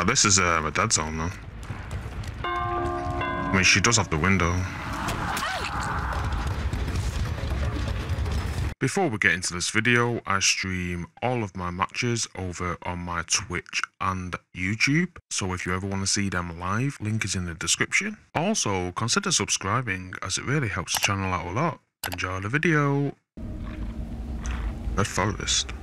Now this is a dead zone though. I mean, she does have the window. Before we get into this video, I stream all of my matches over on my Twitch and YouTube. So if you ever want to see them live, link is in the description. Also, consider subscribing as it really helps the channel out a lot. Enjoy the video. Red Forest.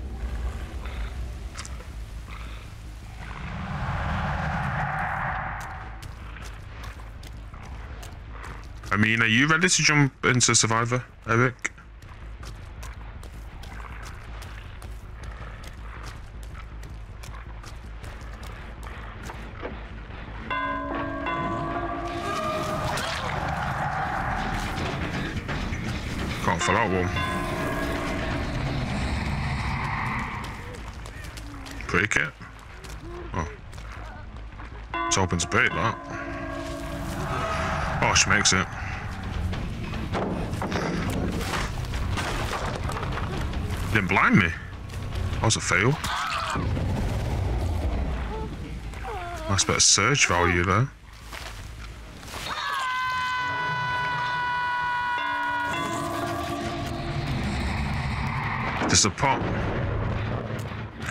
I mean, are you ready to jump into Survivor, Eric? Can't for that one. Break it. Oh. It's open to bait, that. Oh, she makes it. Didn't blind me. That was a fail. Nice bit of surge value there. This is a pop.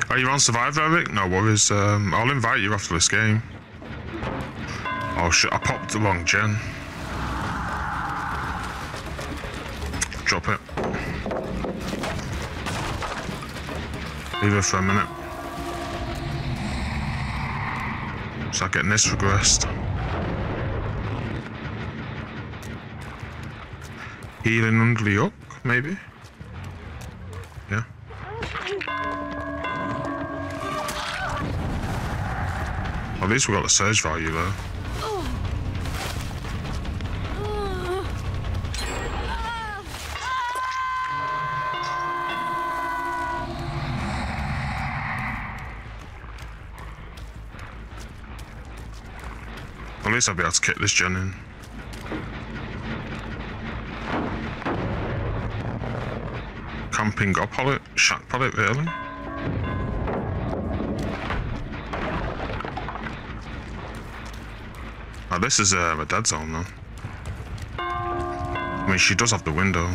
Are you on Survivor, Eric? No worries. Um, I'll invite you after this game. Oh shit, I popped the wrong gen. Drop it. Leave it for a minute. Start getting this regressed. Healing under the maybe? Yeah. At least we got the surge value though. At least I'll be able to kick this gen in. Camping up on it, shack it really. Now this is um, a dead zone though. I mean, she does have the window.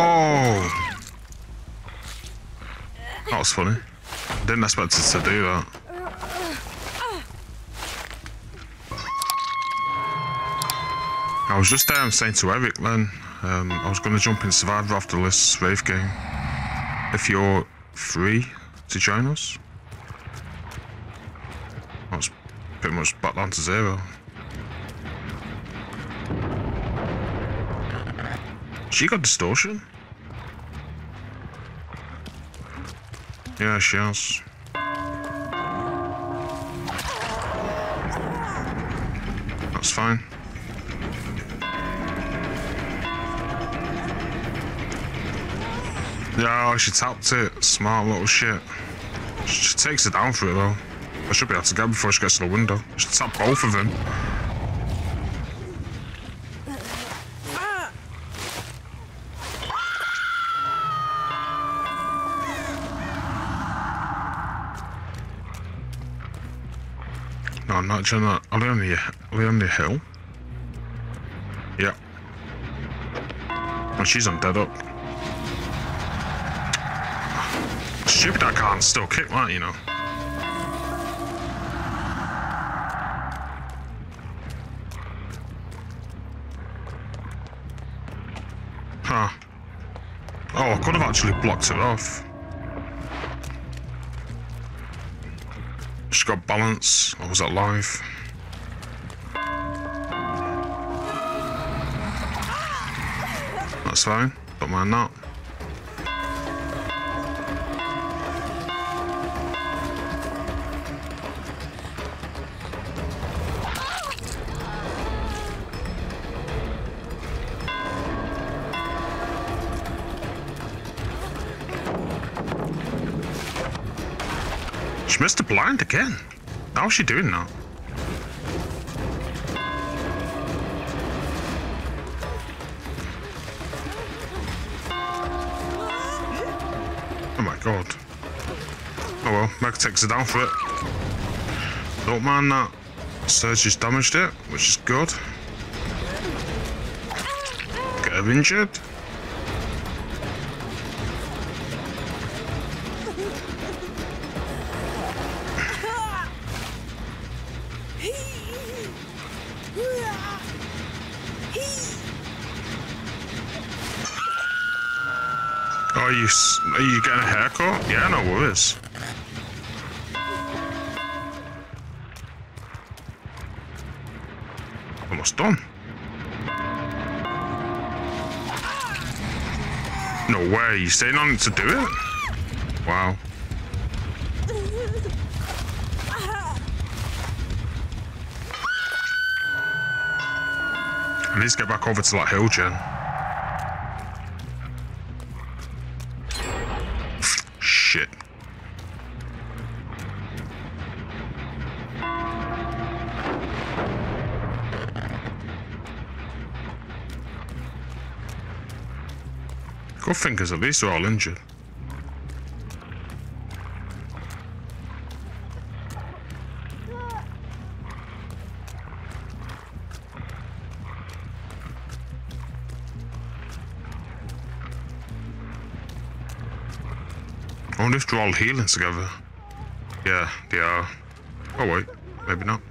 Oh! That was funny. Didn't expect it to do that. I was just um, saying to Eric then, um, I was going to jump in Survivor after this Wraith game. If you're free to join us. That's pretty much back down to zero. She got distortion? Yeah, she has. That's fine. Yeah, oh, she tapped it. Smart little shit. She takes it down for it though. I should be able to get before she gets to the window. She tapped both of them. No, I'm not trying to. Are they on the, are they on the hill? Yeah. Oh, she's on dead up. Stupid I can't still kick that, you know. Huh. Oh, I could have actually blocked it off. Got balance, or was that live? That's fine, don't mind that. She missed a blind again. How's she doing that? Oh my god. Oh well, Mega takes it down for it. Don't mind that. Surge just damaged it, which is good. Get her injured. You are you getting a haircut? Yeah, no worries. Almost done. No way, you staying on to do it? Wow. I need to get back over to that hill gen. Good thing, at least they're all injured. I wonder if they're all healing together. Yeah, they are. Oh wait, maybe not.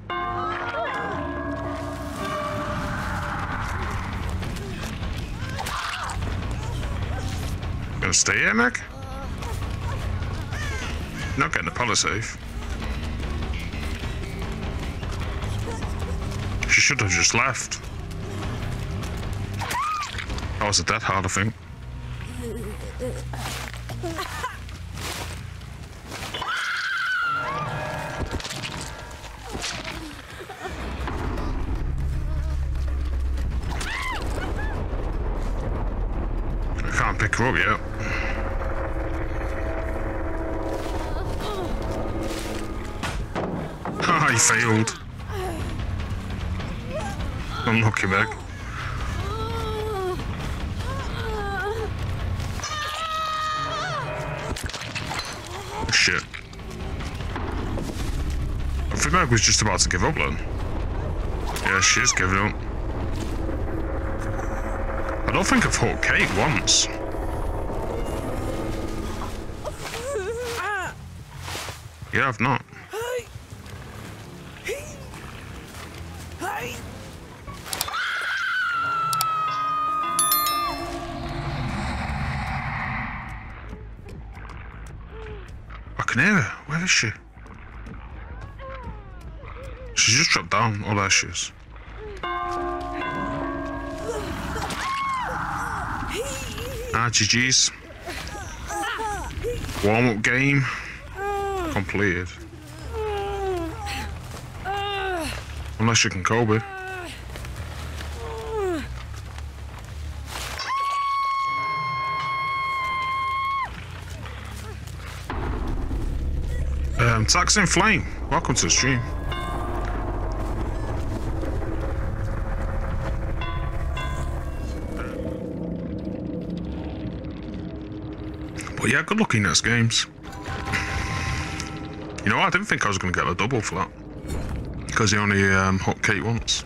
Gonna stay here, Mac? Not getting the pallet safe. She should have just left. That was a Dead Hard, I think. I can't pick her up yet. He failed. Unlucky, Meg. Oh, shit. I think Meg was just about to give up then. Yeah, she is giving up. I don't think I've hooked Kate once. Yeah, I've not. I can hear her. Where is she? She's just dropped down. Oh, there she is. Ah, GG's. Warm completed. Unless you can Kobe. Um, Tax Flame, welcome to the stream. But yeah, good luck in next games. You know, I didn't think I was going to get a double for that. Because he only um, hooked Kate once.